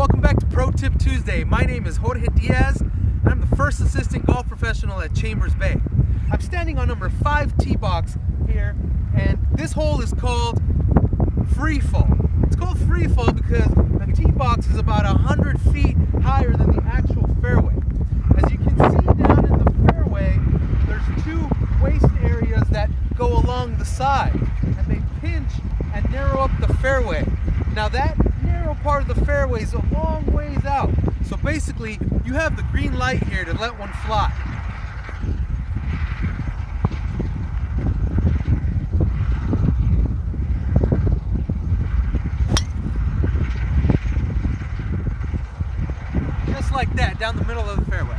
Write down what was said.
Welcome back to Pro Tip Tuesday. My name is Jorge Diaz, and I'm the first assistant golf professional at Chambers Bay. I'm standing on number five tee box here, and this hole is called Free Fall. It's called Free Fall because the tee box is about 100 feet higher than the actual fairway. As you can see down in the fairway, there's two waste areas that go along the side, and they pinch and narrow up the fairway. Now that part of the fairways a long ways out. So basically, you have the green light here to let one fly. Just like that, down the middle of the fairway.